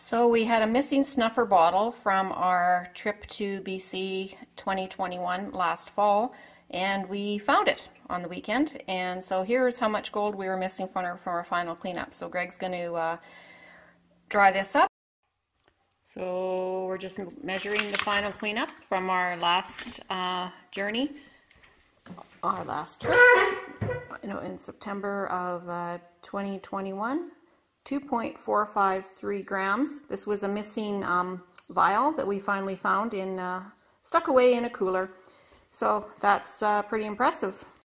So we had a missing snuffer bottle from our trip to BC 2021 last fall and we found it on the weekend and so here's how much gold we were missing from our, from our final cleanup. So Greg's going to uh, dry this up. So we're just measuring the final cleanup from our last uh, journey, our last trip, you know, in September of uh, 2021. 2.453 grams. This was a missing um, vial that we finally found in uh, stuck away in a cooler. So that's uh, pretty impressive.